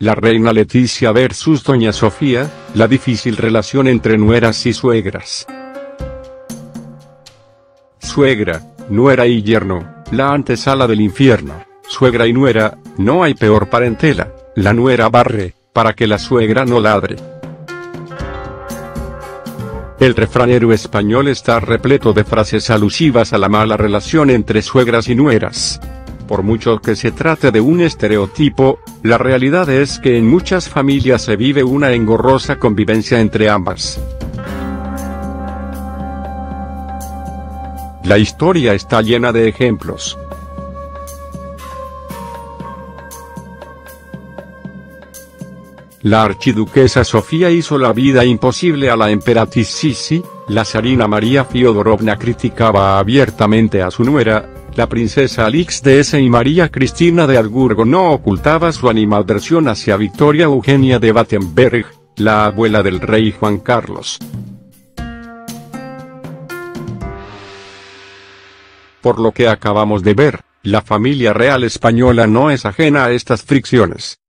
la reina Leticia versus doña Sofía, la difícil relación entre nueras y suegras. Suegra, nuera y yerno, la antesala del infierno, suegra y nuera, no hay peor parentela, la nuera barre, para que la suegra no ladre. El refranero español está repleto de frases alusivas a la mala relación entre suegras y nueras. Por mucho que se trate de un estereotipo, la realidad es que en muchas familias se vive una engorrosa convivencia entre ambas. La historia está llena de ejemplos. La archiduquesa Sofía hizo la vida imposible a la emperatriz Sisi, la zarina María Fiodorovna criticaba abiertamente a su nuera, la princesa Alix de S. y María Cristina de Alburgo no ocultaba su animadversión hacia Victoria Eugenia de Battenberg, la abuela del rey Juan Carlos. Por lo que acabamos de ver, la familia real española no es ajena a estas fricciones.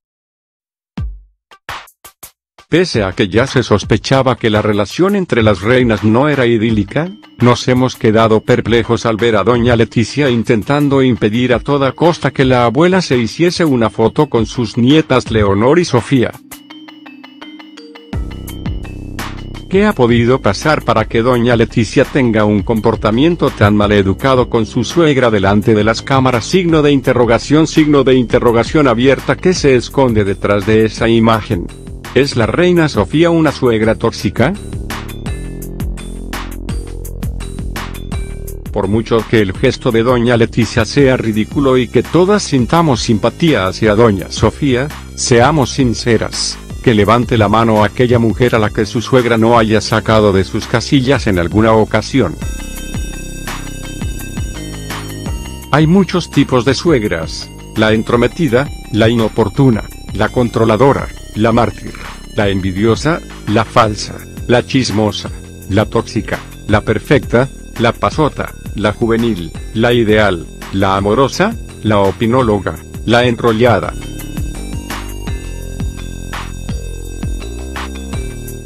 Pese a que ya se sospechaba que la relación entre las reinas no era idílica, nos hemos quedado perplejos al ver a doña Leticia intentando impedir a toda costa que la abuela se hiciese una foto con sus nietas Leonor y Sofía. ¿Qué ha podido pasar para que doña Leticia tenga un comportamiento tan maleducado con su suegra delante de las cámaras? Signo de interrogación, signo de interrogación abierta que se esconde detrás de esa imagen. ¿Es la reina Sofía una suegra tóxica? Por mucho que el gesto de doña Leticia sea ridículo y que todas sintamos simpatía hacia doña Sofía, seamos sinceras, que levante la mano aquella mujer a la que su suegra no haya sacado de sus casillas en alguna ocasión. Hay muchos tipos de suegras, la entrometida, la inoportuna, la controladora, la mártir, la envidiosa, la falsa, la chismosa, la tóxica, la perfecta, la pasota, la juvenil, la ideal, la amorosa, la opinóloga, la enrollada.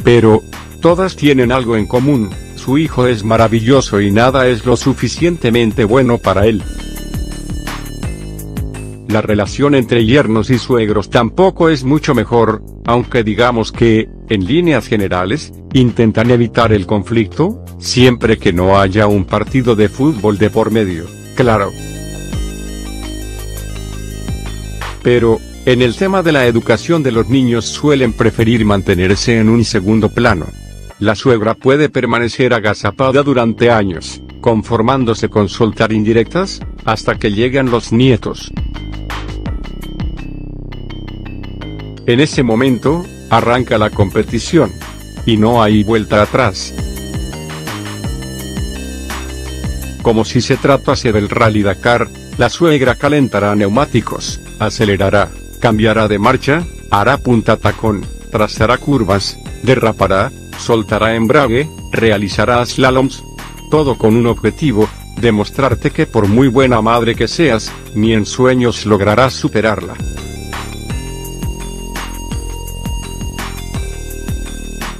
Pero, todas tienen algo en común, su hijo es maravilloso y nada es lo suficientemente bueno para él. La relación entre yernos y suegros tampoco es mucho mejor, aunque digamos que, en líneas generales, intentan evitar el conflicto, siempre que no haya un partido de fútbol de por medio, claro. Pero, en el tema de la educación de los niños suelen preferir mantenerse en un segundo plano. La suegra puede permanecer agazapada durante años, conformándose con soltar indirectas, hasta que llegan los nietos. En ese momento, arranca la competición. Y no hay vuelta atrás. Como si se tratase del Rally Dakar, la suegra calentará neumáticos, acelerará, cambiará de marcha, hará punta tacón, trazará curvas, derrapará, soltará embrague, realizará slaloms. Todo con un objetivo, demostrarte que por muy buena madre que seas, ni en sueños lograrás superarla.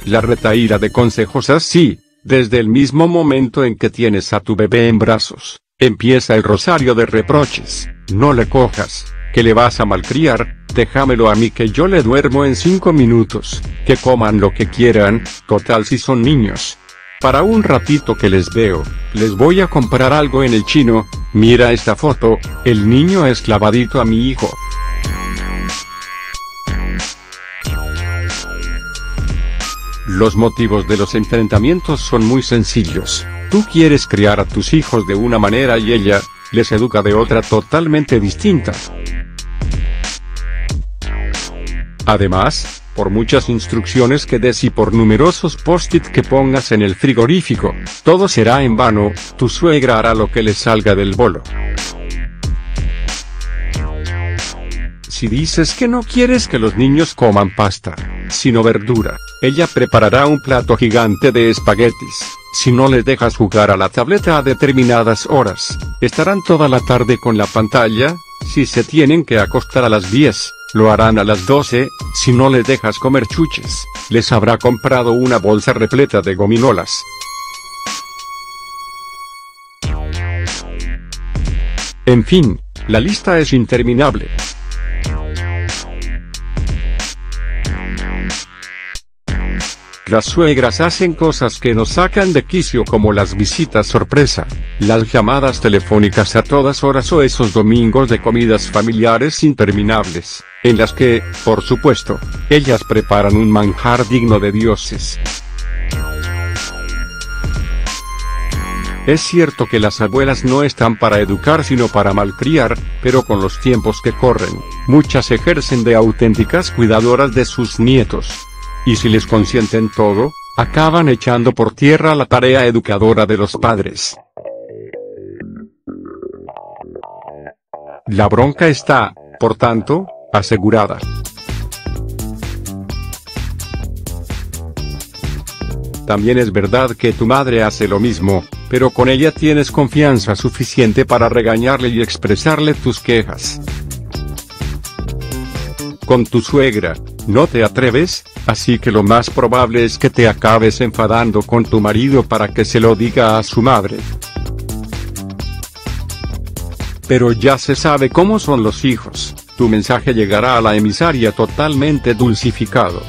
La retaíra de consejos así, desde el mismo momento en que tienes a tu bebé en brazos, empieza el rosario de reproches, no le cojas, que le vas a malcriar, déjamelo a mí que yo le duermo en cinco minutos, que coman lo que quieran, total si son niños. Para un ratito que les veo, les voy a comprar algo en el chino, mira esta foto, el niño es clavadito a mi hijo. Los motivos de los enfrentamientos son muy sencillos. Tú quieres criar a tus hijos de una manera y ella, les educa de otra totalmente distinta. Además, por muchas instrucciones que des y por numerosos post-it que pongas en el frigorífico, todo será en vano, tu suegra hará lo que le salga del bolo. Si dices que no quieres que los niños coman pasta, sino verdura, ella preparará un plato gigante de espaguetis. Si no les dejas jugar a la tableta a determinadas horas, estarán toda la tarde con la pantalla, si se tienen que acostar a las 10, lo harán a las 12, si no le dejas comer chuches, les habrá comprado una bolsa repleta de gominolas. En fin, la lista es interminable. Las suegras hacen cosas que nos sacan de quicio como las visitas sorpresa, las llamadas telefónicas a todas horas o esos domingos de comidas familiares interminables, en las que, por supuesto, ellas preparan un manjar digno de dioses. Es cierto que las abuelas no están para educar sino para malcriar, pero con los tiempos que corren, muchas ejercen de auténticas cuidadoras de sus nietos y si les consienten todo, acaban echando por tierra la tarea educadora de los padres. La bronca está, por tanto, asegurada. También es verdad que tu madre hace lo mismo, pero con ella tienes confianza suficiente para regañarle y expresarle tus quejas. Con tu suegra, no te atreves, así que lo más probable es que te acabes enfadando con tu marido para que se lo diga a su madre. Pero ya se sabe cómo son los hijos, tu mensaje llegará a la emisaria totalmente dulcificado.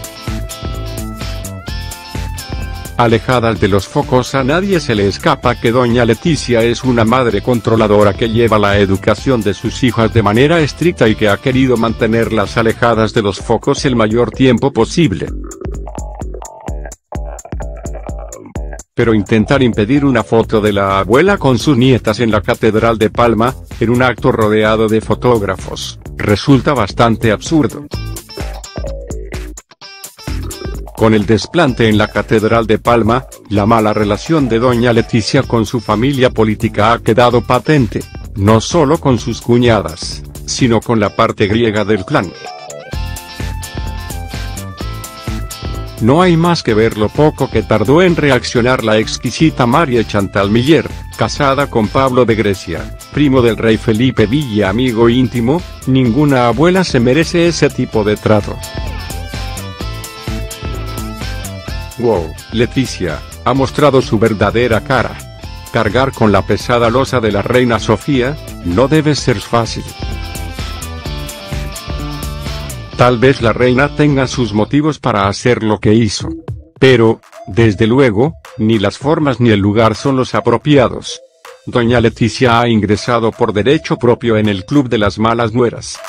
Alejadas de los focos a nadie se le escapa que doña Leticia es una madre controladora que lleva la educación de sus hijas de manera estricta y que ha querido mantenerlas alejadas de los focos el mayor tiempo posible. Pero intentar impedir una foto de la abuela con sus nietas en la Catedral de Palma, en un acto rodeado de fotógrafos, resulta bastante absurdo. Con el desplante en la Catedral de Palma, la mala relación de doña Leticia con su familia política ha quedado patente, no solo con sus cuñadas, sino con la parte griega del clan. No hay más que ver lo poco que tardó en reaccionar la exquisita María Chantal Miller, casada con Pablo de Grecia, primo del rey Felipe Villa amigo íntimo, ninguna abuela se merece ese tipo de trato. Wow, Leticia, ha mostrado su verdadera cara. Cargar con la pesada losa de la reina Sofía, no debe ser fácil. Tal vez la reina tenga sus motivos para hacer lo que hizo. Pero, desde luego, ni las formas ni el lugar son los apropiados. Doña Leticia ha ingresado por derecho propio en el club de las malas nueras.